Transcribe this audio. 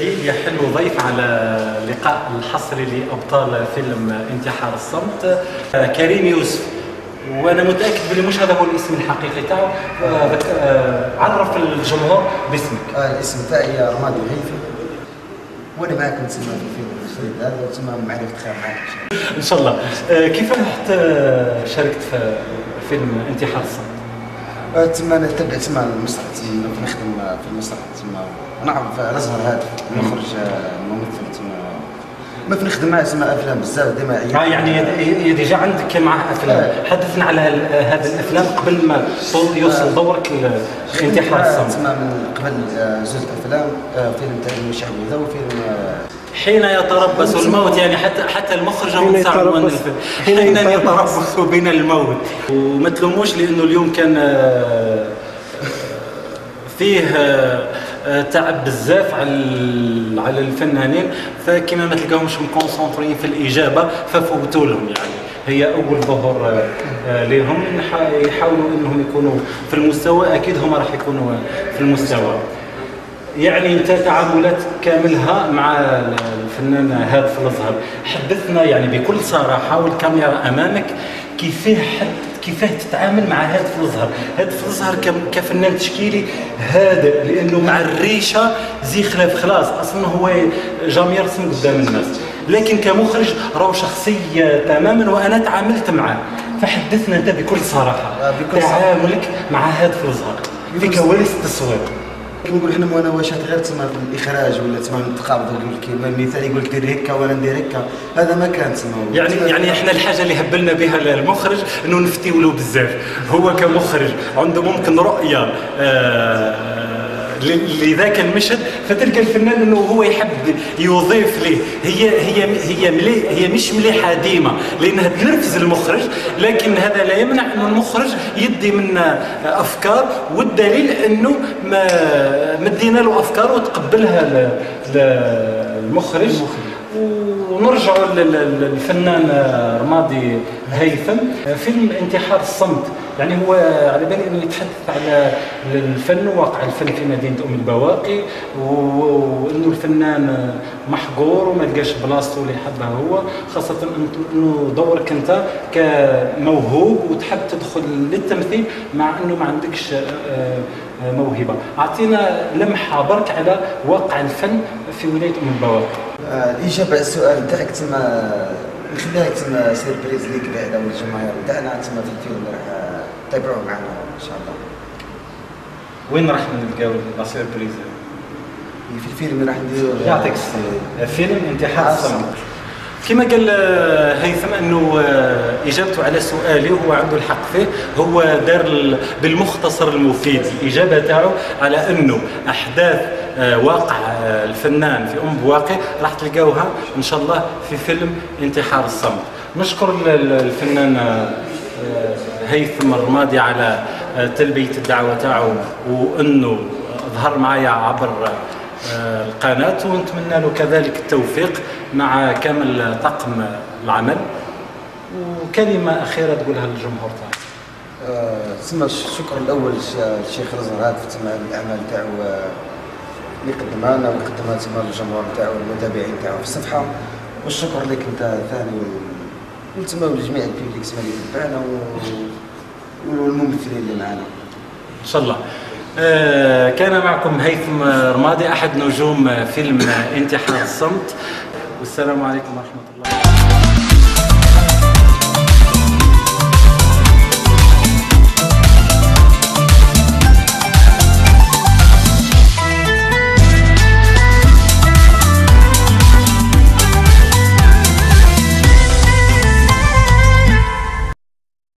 يحل ضيف على لقاء الحصري لأبطال فيلم انتحار الصمت كريم يوسف. وأنا متأكد بلي مش هذا هو الاسم الحقيقي تاعو آه، عرف الجمهور باسمك. آه الاسم تاعي رمادي الهيفي. وأنا معاكم تسمى في الفيلم هذا وتسمى معرفة خير معاك. إن شاء الله. آه، كيف رحت آه، شاركت في فيلم انتحار الصمت؟ تسمى أنا تبع تسمى المسرح نخدم في المسرح تسمى نعرف لزهر هذا نخرج ممثل تسمى ما في نخدم معاه تسمى أفلام بزاف ديما آه يعني يد- déjà عندك معه أفلام. آه. حدثنا على هال- هذه الأفلام قبل ما يوصل دورك ل- لانتحار الصمت تسمى من قبل آه، زوج أفلام آه، فيلم تاع ذا وفيلم آه، حين يتربص الموت يعني حتى حتى المخرج حين عنوان يتربص- الفيلم. حين حين يتربص. بنا الموت. وما تلوموش لأنه اليوم كان آه، فيه آه، آه، تعب بزاف على على الفنانين فكما ما تلقاهمش مكونسونطرين في الإجابة ففوتوا لهم يعني. هي أول ظهور آه، آه، لهم يحاولوا إنهم يكونوا في المستوى. أكيد هم راح يكونوا في المستوى. يعني انت تعاملات كاملها مع الفنان هادف الأزهر. حدثنا يعني بكل صراحة والكاميرا أمامك كيفاه كيفاه تتعامل مع هادف الأزهر. هادف الأزهر كم- كفنان تشكيلي هادئ لأنه مع الريشة زي خلاف. خلاص أصلا هو جام يرسم قدام الناس. لكن كمخرج راهو شخصية تماما وأنا تعاملت معاه. فحدثنا أنت بكل صراحة بكل صراحة. تعاملك مع هادف الأزهر. في كواليس التصوير كنقول حنا مناوشات غير تسمى في الإخراج ولا تسمى نتقابض يقول لك كيما مثال يقول لك دير هكا وأنا ندير هكا هذا ما كان تسمى. يعني يعني إحنا الحاجة اللي هبلنا بها المخرج إنه نفتيو له بزاف. هو كمخرج عنده ممكن رؤية آه لذاك المشهد فتلقى الفنان إنه هو يحب يضيف ليه. هي هي هي ملي هي مش مليحة ديما لانها تنرفز المخرج لكن هذا لا يمنع إنه المخرج يدي منا أفكار والدليل إنه ما مدينا له أفكار وتقبلها ل- المخرج. ونرجعوا لل- لل- للفنان رمادي هيثم. فيلم انتحار الصمت يعني هو على بالي إنه يتحدث على الفن وواقع الفن في مدينة أم البواقي وإنه الفنان محقور وما لقاش بلاصته اللي يحبها هو خاصة إنه دورك أنت كموهوب وتحب تدخل للتمثيل مع إنه ما عندكش آه، موهبة. أعطينا لمحة برك على واقع الفن في ولاية أم البواقي آه، الاجابه على السؤال تاعك تسمى نخليها تسمى surprise ليك بعدا والجماهير تاعنا تسمى في الفيلم راح آه، تتابعوه معنا إن شاء الله. وين راح نلقاو la surprise في الفيلم راح نديرو يعطيك الصحة فيلم انتحار الصمت كما قال آه، هيثم أنه آه، إجابته على سؤالي هو عنده الحق فيه هو دار ال- بالمختصر المفيد. الإجابة تاعو على أنه أحداث آه، واقع الفنان في أم بواقي راح تلقاوها إن شاء الله في فيلم انتحار الصمت. نشكر ال- ال- الفنان هيثم الرمادي على تلبية الدعوة تاعو وأنه ظهر معايا عبر القناة ونتمنى له كذلك التوفيق مع كامل طاقم العمل. وكلمة أخيرة تقولها للجمهور. تاعك آه، تسمى الشكر الأول للش- للشيخ الازهر هذا تسمى الأعمال تاعو آه، اللي قدمها لنا وقدمها تسمى للجمهور تاعو والمتابعين تاعو في الصفحة. والشكر لك أنت ثاني وتسمى لجميع البيبليك تسمى اللي تبعنا والممثلين اللي معنا. إن شاء الله. كان معكم هيثم رمادي أحد نجوم فيلم انتحار الصمت. والسلام عليكم ورحمة الله.